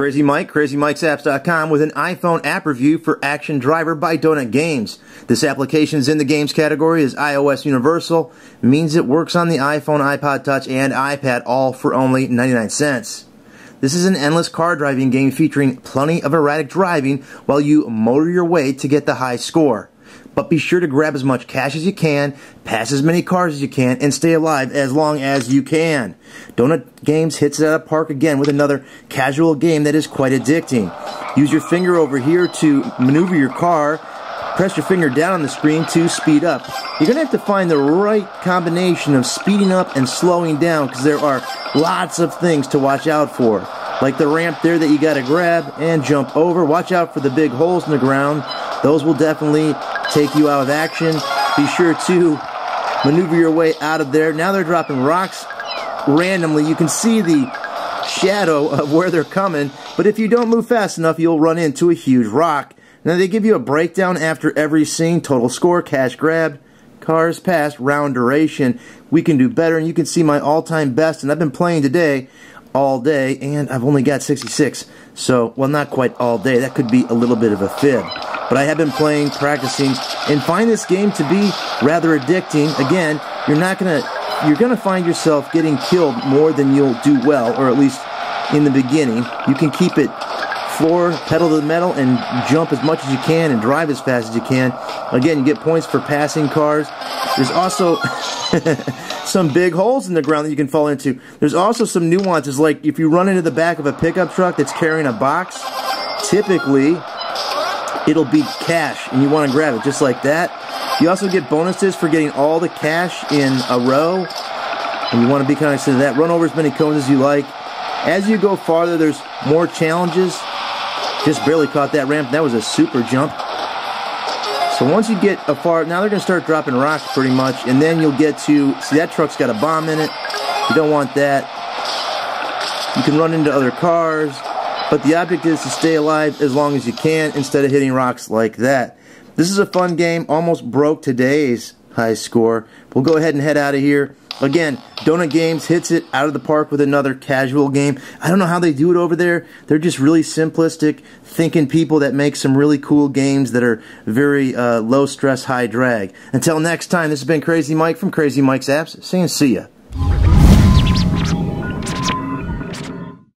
Crazy Mike, CrazyMikesApps.com with an iPhone app review for Action Driver by Donut Games. This application is in the games category is iOS Universal, means it works on the iPhone, iPod Touch, and iPad all for only 99 cents. This is an endless car driving game featuring plenty of erratic driving while you motor your way to get the high score. But be sure to grab as much cash as you can, pass as many cars as you can, and stay alive as long as you can. Donut Games hits it out of park again with another casual game that is quite addicting. Use your finger over here to maneuver your car. Press your finger down on the screen to speed up. You're going to have to find the right combination of speeding up and slowing down because there are lots of things to watch out for. Like the ramp there that you got to grab and jump over. Watch out for the big holes in the ground. Those will definitely take you out of action. Be sure to maneuver your way out of there. Now they're dropping rocks randomly. You can see the shadow of where they're coming, but if you don't move fast enough, you'll run into a huge rock. Now they give you a breakdown after every scene, total score, cash grabbed, cars passed, round duration. We can do better, and you can see my all-time best, and I've been playing today all day, and I've only got 66. So, well, not quite all day. That could be a little bit of a fib but I have been playing, practicing, and find this game to be rather addicting. Again, you're not gonna you're gonna find yourself getting killed more than you'll do well, or at least in the beginning. You can keep it floor, pedal to the metal, and jump as much as you can and drive as fast as you can. Again, you get points for passing cars. There's also some big holes in the ground that you can fall into. There's also some nuances, like if you run into the back of a pickup truck that's carrying a box, typically it'll be cash and you want to grab it just like that. You also get bonuses for getting all the cash in a row. And you want to be kind of to that. Run over as many cones as you like. As you go farther, there's more challenges. Just barely caught that ramp. That was a super jump. So once you get a far, now they're going to start dropping rocks pretty much, and then you'll get to, see that truck's got a bomb in it. You don't want that. You can run into other cars. But the object is to stay alive as long as you can instead of hitting rocks like that. This is a fun game. Almost broke today's high score. We'll go ahead and head out of here. Again, Donut Games hits it out of the park with another casual game. I don't know how they do it over there. They're just really simplistic, thinking people that make some really cool games that are very uh, low stress, high drag. Until next time, this has been Crazy Mike from Crazy Mike's Apps saying see ya.